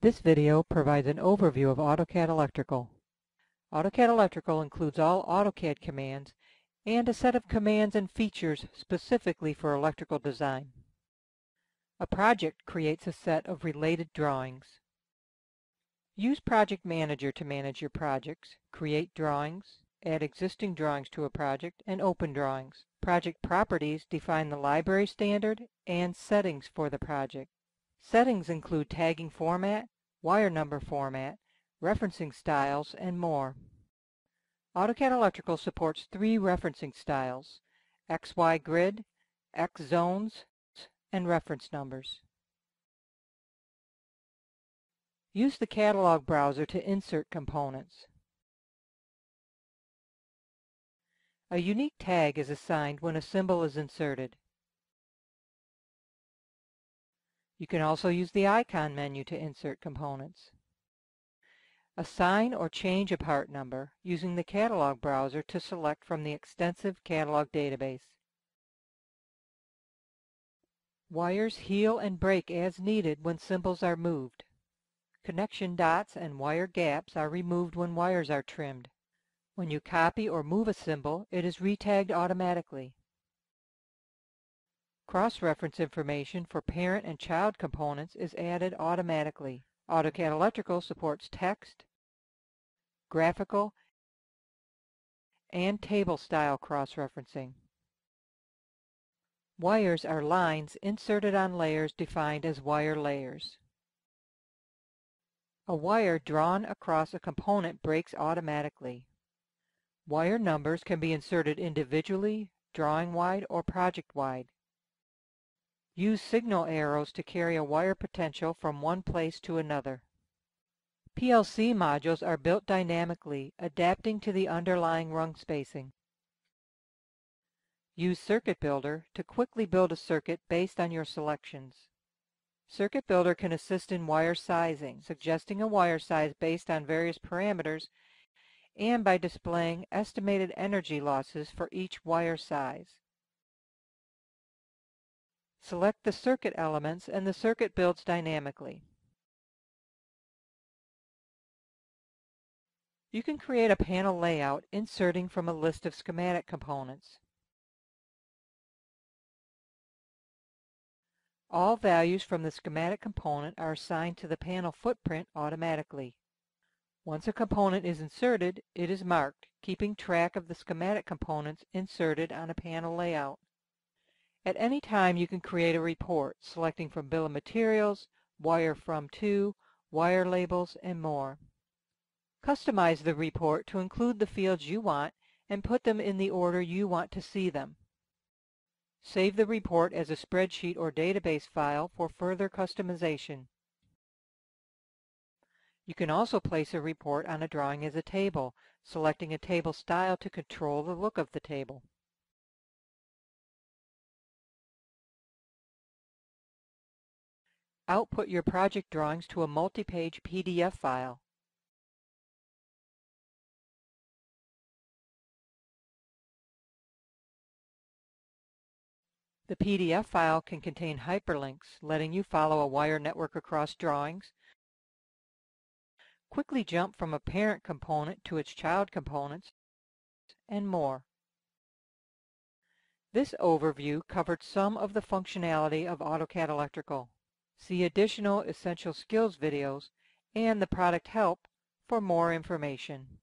This video provides an overview of AutoCAD Electrical. AutoCAD Electrical includes all AutoCAD commands and a set of commands and features specifically for electrical design. A project creates a set of related drawings. Use Project Manager to manage your projects, create drawings, add existing drawings to a project, and open drawings. Project Properties define the library standard and settings for the project. Settings include tagging format, wire number format, referencing styles, and more. AutoCAD Electrical supports three referencing styles, XY grid, X zones, and reference numbers. Use the catalog browser to insert components. A unique tag is assigned when a symbol is inserted. You can also use the icon menu to insert components. Assign or change a part number using the catalog browser to select from the extensive catalog database. Wires heal and break as needed when symbols are moved. Connection dots and wire gaps are removed when wires are trimmed. When you copy or move a symbol, it is retagged automatically. Cross-reference information for parent and child components is added automatically. AutoCAD Electrical supports text, graphical, and table-style cross-referencing. Wires are lines inserted on layers defined as wire layers. A wire drawn across a component breaks automatically. Wire numbers can be inserted individually, drawing-wide, or project-wide. Use signal arrows to carry a wire potential from one place to another. PLC modules are built dynamically, adapting to the underlying rung spacing. Use Circuit Builder to quickly build a circuit based on your selections. Circuit Builder can assist in wire sizing, suggesting a wire size based on various parameters and by displaying estimated energy losses for each wire size. Select the circuit elements and the circuit builds dynamically. You can create a panel layout inserting from a list of schematic components. All values from the schematic component are assigned to the panel footprint automatically. Once a component is inserted, it is marked, keeping track of the schematic components inserted on a panel layout. At any time you can create a report, selecting from Bill of Materials, Wire From To, Wire Labels, and more. Customize the report to include the fields you want and put them in the order you want to see them. Save the report as a spreadsheet or database file for further customization. You can also place a report on a drawing as a table, selecting a table style to control the look of the table. Output your project drawings to a multi-page PDF file. The PDF file can contain hyperlinks, letting you follow a wire network across drawings, quickly jump from a parent component to its child components, and more. This overview covered some of the functionality of AutoCAD Electrical. See additional Essential Skills videos and the product help for more information.